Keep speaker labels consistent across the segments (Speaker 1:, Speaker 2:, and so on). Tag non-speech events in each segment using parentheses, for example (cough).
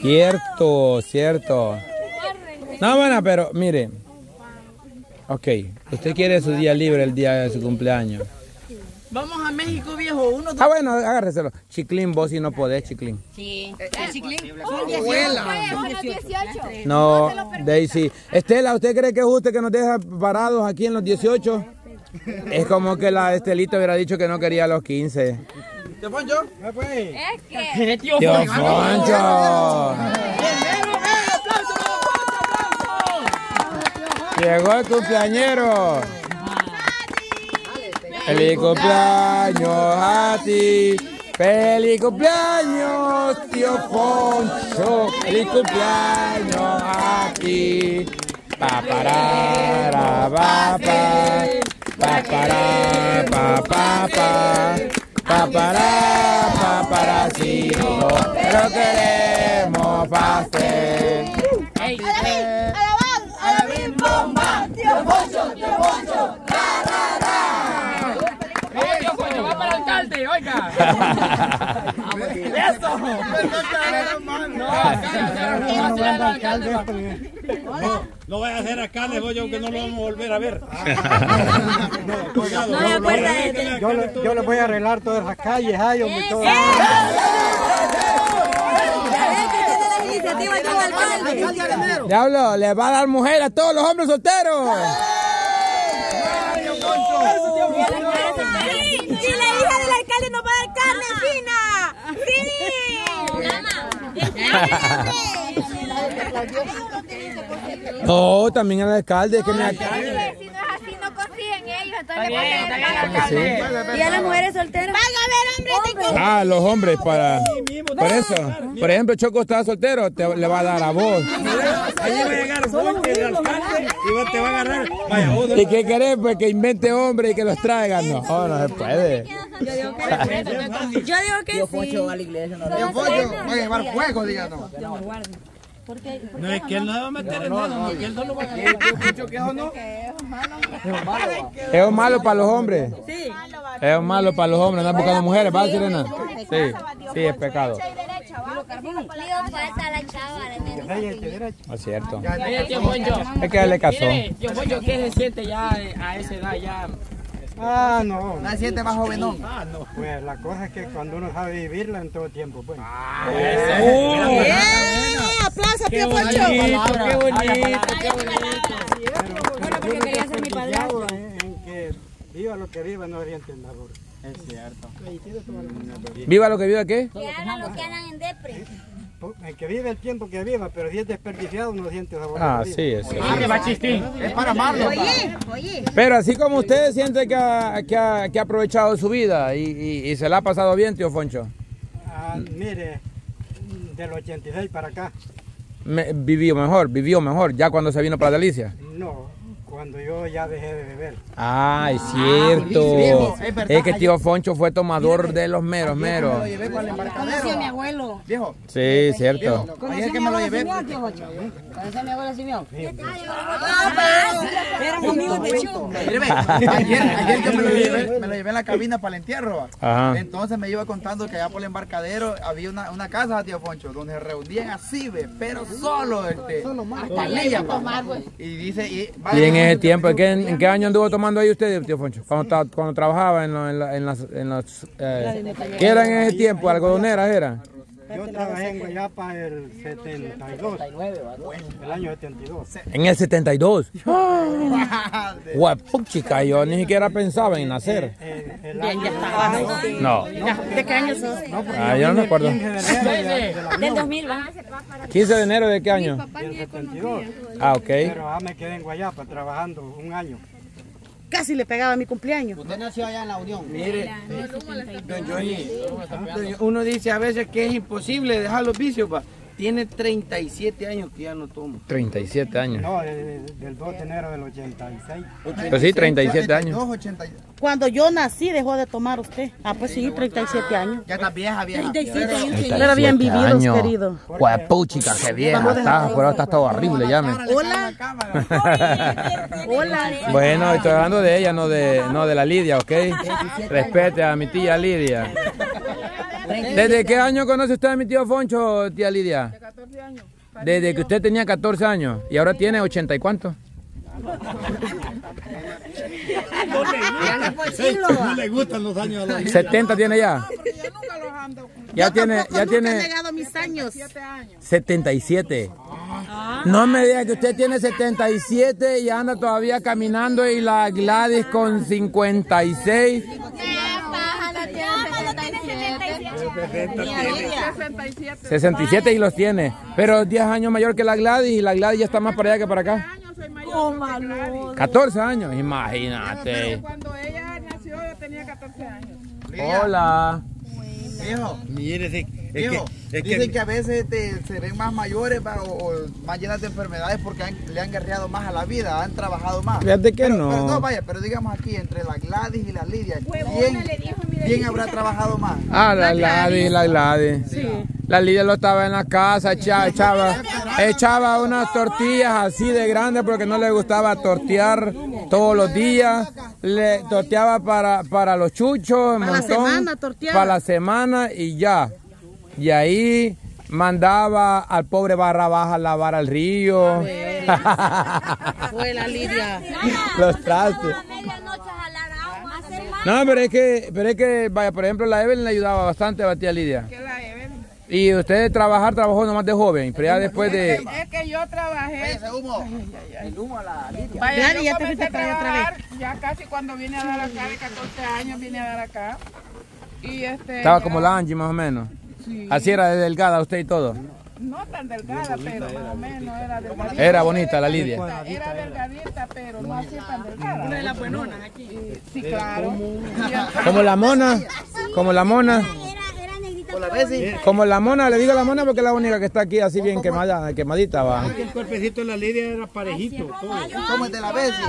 Speaker 1: Cierto, cierto. No, bueno, pero mire. Ok, usted quiere su día libre el día de su cumpleaños.
Speaker 2: Vamos a México, viejo. Uno,
Speaker 1: Ah, bueno, agárreselo. Chiclín, vos si no podés, Chiclín.
Speaker 3: Sí.
Speaker 2: ¿El chiclín?
Speaker 3: Bueno, 18.
Speaker 1: No, Daisy. Estela, ¿usted cree que es justo que nos deja parados aquí en los 18? Es como que la Estelita hubiera dicho que no quería los 15.
Speaker 2: ¿Te pongo yo?
Speaker 3: Es que.
Speaker 2: Tío,
Speaker 1: Tío
Speaker 2: Foncho.
Speaker 1: Foncho. Llegó el cumpleañero. Feliz cumpleaños a ti. Feliz cumpleaños, tío Foncho. Feliz cumpleaños a ti. Pa parara, pa pa. Pa para, pa pa pa. Pa para, pa para, sí. Pero queremos pastel.
Speaker 2: Ey, ey, tío Foncho, va para el alcalde, oiga. (laughs) ¡Eso! No,
Speaker 4: No vaya a ser alcalde, voy yo que no lo vamos a volver a ver.
Speaker 3: No de.
Speaker 5: Yo, le- yo le voy a arreglar todas las calles, ay, hombre, todo.
Speaker 3: Alcalde.
Speaker 1: Diablo, le va a dar mujer a todos los hombres solteros.
Speaker 3: Sí, sí, nos va a dar carne fina. Sí.
Speaker 1: No, también el alcalde. Que me...
Speaker 3: Si no es así, no consiguen ellos.
Speaker 2: Está bien, está bien, alcalde.
Speaker 3: ¿Y a las mujeres solteras? Van a ver, hombre,
Speaker 1: Ah, los hombres para... Por eso, por ejemplo, Choco está soltero, te, le va a dar a vos.
Speaker 4: Allí va a llegar Fonte, el alcalde, y va- te va a agarrar. Vaya.
Speaker 1: ¿Y qué querés? Pues que invente hombre y que los traigan. No, oh, no se puede.
Speaker 3: Yo digo que sí.
Speaker 2: Tío Foncho va a la iglesia,
Speaker 3: Yo pollo,
Speaker 2: va a llevar fuego, díganos.
Speaker 4: No es que él no va a meter en nada, no, que él no lo va a hacer.
Speaker 1: Es un malo para los hombres.
Speaker 3: Sí.
Speaker 1: Es malo para los hombres. Andan buscando mujeres, ¿va, Sirena? Sí, sí, es pecado. Es cierto. Es que él le casó.
Speaker 2: ¿qué se siente ya eh, a esa edad ya?
Speaker 5: Ah, no.
Speaker 2: ¿No siente más jovenón?
Speaker 5: Pues la cosa es que cuando uno sabe vivirla en todo tiempo, pues.
Speaker 3: ¡Aplausos, tío
Speaker 2: bonito, qué bonito, qué
Speaker 3: Bueno, porque quería ser mi padrastro.
Speaker 5: En, en que viva lo que viva, no debería entendedor.
Speaker 4: Es cierto.
Speaker 1: ¿Viva lo que viva qué?
Speaker 3: Que hagan lo que hagan en Depre.
Speaker 5: El que vive el tiempo que viva, pero si es desperdiciado, no siente sabor.
Speaker 1: Ah, sí, es.
Speaker 4: Ah.
Speaker 2: Es para amarlo.
Speaker 3: Oye, oye.
Speaker 1: Pero así como usted siente que ha, que ha- que ha aprovechado su vida y, y- y se la ha pasado bien, tío Foncho,
Speaker 5: Ah, mire, del 86 para acá,
Speaker 1: Me- vivió mejor, vivió mejor, ya cuando se vino para Delicia.
Speaker 5: no, cuando yo ya dejé de beber.
Speaker 1: Ah, es cierto.
Speaker 2: viejo, es verdad.
Speaker 1: Es que tío Foncho fue tomador de los meros, meros.
Speaker 2: llevé para el embarcadero.
Speaker 3: mi abuelo.
Speaker 2: Viejo,
Speaker 1: Sí, cierto.
Speaker 2: ayer que me lo llevé.
Speaker 3: ¿Conocí a mi abuelo Simeón?
Speaker 2: Éramos amigos de Chu. Mire, ve, ayer, ayer yo me lo, llevé, me lo llevé en la cabina para el entierro.
Speaker 1: Ajá.
Speaker 2: Entonces me iba contando que allá por el embarcadero había una, una casa, tío Foncho, donde se reunían así, ve, pero solo, este, parrilla, pa. Y dice, y,
Speaker 1: Y en ese tiempo, ¿en qué, en qué año anduvo tomando ahí usted, tío Foncho? Cuando, cuando trabajaba en, lo- en, la- en las... En las eh, ¿Qué era en ese tiempo? ¿Algodoneras era?
Speaker 5: Yo trabajé en Guayapa el 72, el año 72.
Speaker 1: En el 72. (laughs) Guapuchica, yo ni siquiera pensaba en nacer.
Speaker 5: Eh, el año
Speaker 1: No.
Speaker 3: ¿De qué año sos?
Speaker 1: Ah, yo no me acuerdo.
Speaker 5: 15 de enero de- de la-
Speaker 3: Del 2000, ¿va?
Speaker 1: 15 de enero de qué año?
Speaker 5: del 72.
Speaker 1: Ah, ok.
Speaker 5: Pero ah, me quedé en Guayapa trabajando un año.
Speaker 6: Casi le pegaba mi cumpleaños.
Speaker 2: Usted nació allá en la Unión. Mire, don Johnny, uno dice a veces que es imposible dejar los vicios, pa. Tiene 37 años que ya no toma.
Speaker 1: 37 años.
Speaker 5: No, de- de- del 2 de enero del 86.
Speaker 1: Pues sí, 37 años.
Speaker 2: 82, 80,
Speaker 6: Cuando yo nací dejó de tomar usted. Ah, pues sí, 37 años.
Speaker 2: ya está vieja, vieja.
Speaker 3: 37 años.
Speaker 1: 37
Speaker 6: Pero bien vividos,
Speaker 1: años.
Speaker 6: querido.
Speaker 1: Guapuchica, qué vieja está, pero está todo horrible, llame.
Speaker 6: Hola. Hola.
Speaker 1: Bueno, estoy hablando de ella, no de, no de la Lidia, ¿ok? Respete a mi tía Lidia. ¿Desde qué año conoce usted a mi tío Foncho, tía Lidia?
Speaker 7: 14 años.
Speaker 1: Desde que usted tenía 14 años y ahora tiene 80 y cuánto.
Speaker 4: No le gustan los años a la
Speaker 1: 70 tiene ya.
Speaker 7: Porque yo nunca los ando.
Speaker 1: Ya tiene, ya tiene
Speaker 6: mis años.
Speaker 7: 7 años.
Speaker 1: 77. No me diga que usted tiene 77 y anda todavía caminando y la Gladys con 56.
Speaker 7: 67.
Speaker 1: 67 y los tiene. Pero 10 años mayor que la Gladys y la Gladys ya está más para allá que para acá.
Speaker 7: años soy mayor.
Speaker 1: 14 años, imagínate.
Speaker 7: Cuando ella nació yo tenía 14 años.
Speaker 1: Hola.
Speaker 2: Viejo,
Speaker 4: Mire, sí, es que, es
Speaker 2: dicen
Speaker 4: que,
Speaker 2: que a veces te- se ven más mayores o, o más llenas de enfermedades porque han- le han guerreado más a la vida, han trabajado más.
Speaker 1: Fíjate que
Speaker 2: Pero-
Speaker 1: no.
Speaker 2: pero no, vaya, pero digamos aquí, entre la Gladys y la Lidia, ¿quién, quién habrá trabajado más?
Speaker 1: Ah, la Gladys, la Gladys. La Lidia lo estaba en la casa, echa- echaba, echaba unas tortillas así de grandes porque no le gustaba tortear todos los días. Le torteaba para, para los chuchos,
Speaker 6: Para la semana torteaba.
Speaker 1: para la semana y ya. Y ahí mandaba al pobre Barra Baja a lavar al río. (laughs)
Speaker 6: Fue la Lidia.
Speaker 1: los trastes. No, pero es que, pero es que, vaya, por ejemplo, la Evelyn le ayudaba bastante a tía Lidia.
Speaker 7: Que la Evelyn.
Speaker 1: Y usted trabajar trabajó nomás de joven, pero ya después de...
Speaker 7: Es que yo trabajé.
Speaker 2: Ese humo, el humo a la Lidia.
Speaker 7: Vaya, yo
Speaker 6: ya te
Speaker 7: comencé a
Speaker 6: otra vez.
Speaker 7: trabajar ya casi cuando vine a dar acá, de 14 años vine a dar acá. Y este.
Speaker 1: Estaba
Speaker 7: ya-
Speaker 1: como la Angie más o menos.
Speaker 7: Sí.
Speaker 1: Así era de delgada usted y todo.
Speaker 7: No tan delgada, pero más o menos era delgadita.
Speaker 1: Era bonita la Lidia.
Speaker 7: Era delgadita, pero no así tan delgada. Una de las buenonas aquí. Sí, claro.
Speaker 1: Como la mona, como la mona,
Speaker 2: Por la Bessie.
Speaker 1: como la mona, le digo la mona porque es la única que está aquí así bien quemada, quemadita va.
Speaker 4: el cuerpecito de la Lidia era parejito.
Speaker 2: ¿Cómo es de la Bessie?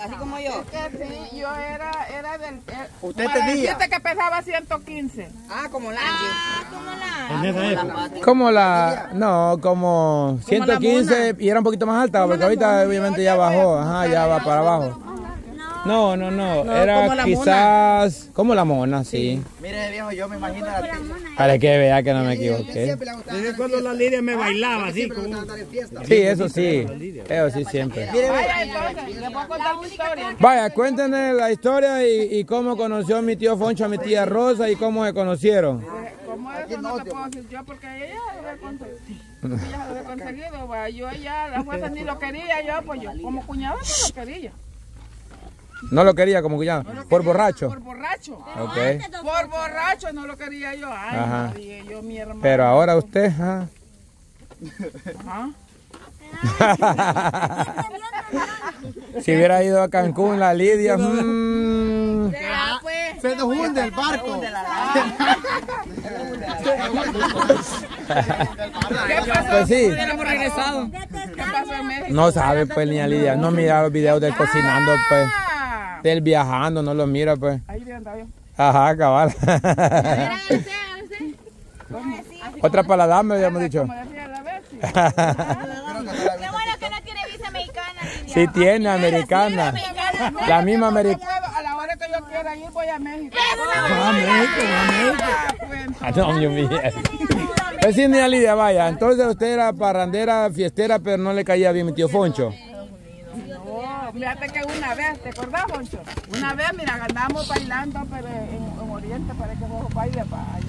Speaker 3: Así como yo.
Speaker 7: que sí, yo era, era del... eh,
Speaker 2: Usted
Speaker 7: para
Speaker 2: tenía.
Speaker 7: que pesaba 115.
Speaker 3: Ah, como la
Speaker 4: En esa época.
Speaker 1: Como la, no, como 115 y era un poquito más alta porque ahorita obviamente ya bajó, ajá, ya va para abajo. No, no, no,
Speaker 6: como
Speaker 1: era
Speaker 6: la
Speaker 1: quizás como la mona, sí.
Speaker 2: Mire, viejo, yo me imagino la
Speaker 1: Para que vea que no me equivoqué.
Speaker 4: Desde cuando la Lidia me bailaba así, como...
Speaker 1: Sí, eso sí, eso sí siempre.
Speaker 7: Vaya, entonces, les voy a contar una historia.
Speaker 1: Vaya, cuéntenos la historia y, y cómo conoció mi tío Foncho a mi tía Rosa y cómo se conocieron.
Speaker 7: ¿Cómo eso no te puedo decir yo? Porque ella lo había conseguido. Ella lo había conseguido, va. Yo ella, la fuerza ni lo quería yo, pues yo como cuñada no lo quería.
Speaker 1: No lo quería como que ya, por borracho.
Speaker 7: Por borracho.
Speaker 1: Ok.
Speaker 7: Por borracho no lo quería yo. Ay,
Speaker 1: Ajá.
Speaker 7: yo, mi hermano.
Speaker 1: Pero ahora usted, ajá.
Speaker 7: Ajá. (laughs)
Speaker 1: si hubiera ido a Cancún, la Lidia. mm,
Speaker 2: Se nos hunde el barco.
Speaker 7: ¿Qué pasó?
Speaker 1: Pues sí.
Speaker 7: Regresado. ¿Qué pasó en México?
Speaker 1: no sabe, pues, niña Lidia. No mira los videos del cocinando, pues. Del viajando, no los mira, pues.
Speaker 7: Ahí yo.
Speaker 1: Ajá, cabal. (laughs) Otra (laughs) para la dama, habíamos dicho.
Speaker 3: Qué bueno que no tiene visa mexicana.
Speaker 1: Sí tiene, americana. La misma americana.
Speaker 7: a la hora que yo quiera ir, voy a México.
Speaker 1: A México, a México.
Speaker 7: Ah,
Speaker 1: mío. Pues sí, Lidia, vaya. Entonces usted era parrandera, fiestera, pero no le caía bien mi tío Foncho.
Speaker 7: Fíjate que una vez, ¿te acordás, Moncho? Una vez, mira, andábamos bailando, pero en, en Oriente, parece que vos bailes para allá.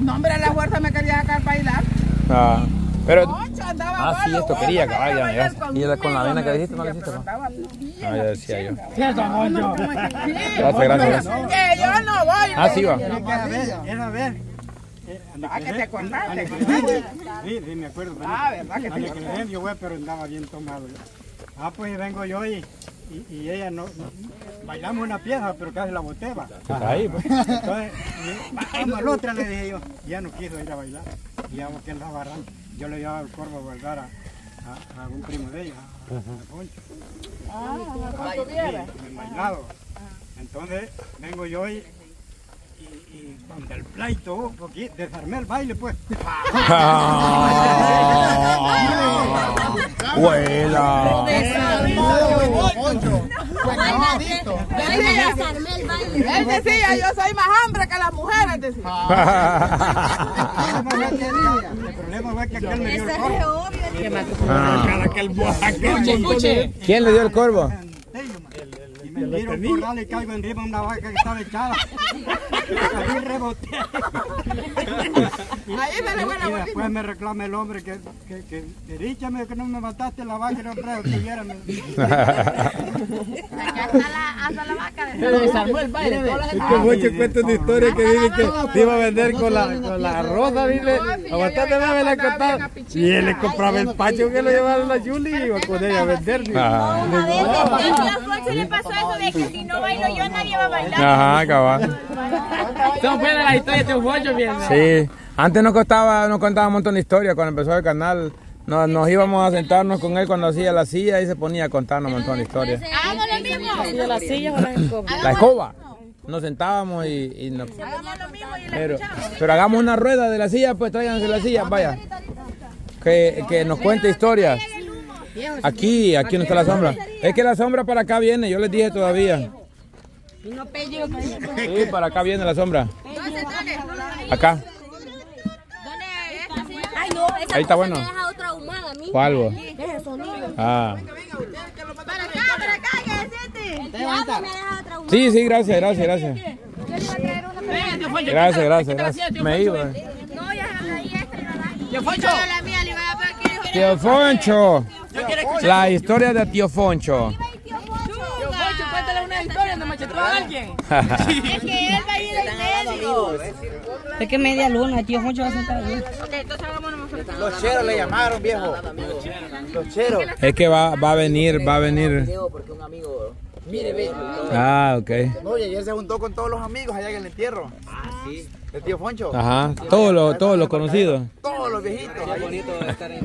Speaker 7: No, hombre, a la fuerza me quería sacar bailar.
Speaker 1: Ah, pero.
Speaker 7: Moncho andaba
Speaker 1: Ah, sí, esto quería,
Speaker 7: quería
Speaker 1: cabal, ya,
Speaker 7: bailar
Speaker 1: ya.
Speaker 7: conmigo,
Speaker 1: Y la- con la vena que dijiste, no la
Speaker 7: decía,
Speaker 1: hiciste, Ah, ya decía yo.
Speaker 7: chinga.
Speaker 1: Gracias, gracias.
Speaker 7: Que yo no voy.
Speaker 1: Ah, sí, va.
Speaker 5: Esa vez. eh,
Speaker 7: Ah, que te acordaste.
Speaker 5: Sí, sí, me acuerdo.
Speaker 7: Ah, ¿verdad que te
Speaker 5: que den, yo voy, pero andaba bien tomado. Ah, pues vengo yo y, y, y ella no, no- bailamos una pieza, pero casi la boteba.
Speaker 1: Ahí, pues.
Speaker 5: Entonces, vamos a la otra, le dije yo. Ya no quiso ir a bailar. Y ya que andaba barrando. Yo le llevaba el corvo a guardar a, a, a un primo de ella, a, a Poncho.
Speaker 7: Ah,
Speaker 5: en el bailado. Entonces, vengo yo y, y, y cuando el pleito, porque desarmé el baile, pues. (laughs) (laughs)
Speaker 1: Buena.
Speaker 2: Poncho, pues no, adicto.
Speaker 7: Él decía, yo soy más hambre que las mujeres, decía.
Speaker 5: El problema fue que aquel me dio el corvo.
Speaker 1: ¿Quién le dio el corvo?
Speaker 5: Y me dieron por darle y caigo encima de una vaca que estaba echada. Ahí reboté.
Speaker 7: Ahí se fue la
Speaker 5: Y después me reclama el hombre que, que, que, que díchame que no me mataste la vaca y no creo que tuviera.
Speaker 4: Que mucho cuenta una historia que dice que te iba a vender con la, con la rosa, dile, aguantate me la contaba. Y él le compraba el pacho que lo llevaba a la Yuli y iba con ella a vender.
Speaker 1: Ah.
Speaker 3: A ver, al tío Foncho le pasó eso de que si no bailo yo nadie va a bailar.
Speaker 1: Ajá, cabal.
Speaker 2: Son buenas las historias de un bollo, bien.
Speaker 1: Sí, antes nos contaba, nos contaba un montón de historias cuando empezó el canal. Nos, nos íbamos a sentarnos con él cuando hacía la silla y se ponía a contarnos un montón de historias.
Speaker 3: Hagamos lo mismo.
Speaker 6: ¿Y de las sillas o las escobas?
Speaker 1: La escoba. Nos sentábamos y, y nos...
Speaker 3: Hagamos lo mismo y la
Speaker 1: Pero, pero hagamos una rueda de la silla, pues tráiganse la silla, vaya. Que, que nos cuente historias. Aquí, aquí no está la sombra. Es que la sombra para acá viene, yo les dije todavía. Sí, para acá viene la sombra. Acá.
Speaker 3: Ay, no, esa
Speaker 1: Ahí está bueno.
Speaker 3: me deja otra ahumada a mí.
Speaker 1: ¿Cuál. Ah.
Speaker 3: Para acá, para acá, que.
Speaker 1: Sí, sí, gracias, gracias, gracias. Gracias, gracias, gracias. Me iba.
Speaker 3: No, ya ahí esta y la Yo Foncho. La mía, le iba a dar que
Speaker 1: Tío Foncho. Historia de Tío Foncho.
Speaker 7: Cuéntale una historia donde machetó a alguien. (laughs)
Speaker 3: Es que él va a ir en medio.
Speaker 6: Es que media luna, el tío Foncho va a sentar ahí.
Speaker 3: Ok, entonces hagámonos nosotros.
Speaker 2: Los cheros le llamaron, viejo. Los cheros.
Speaker 1: Es que va, va a venir, va a venir.
Speaker 2: Porque un amigo, mire, ve.
Speaker 1: Ah, ok.
Speaker 2: No, y ayer se juntó con todos los amigos allá en el entierro. Ah, sí. El tío Foncho.
Speaker 1: Ajá. Todos los, todos los conocidos.
Speaker 2: Todos los viejitos. Es bonito estar en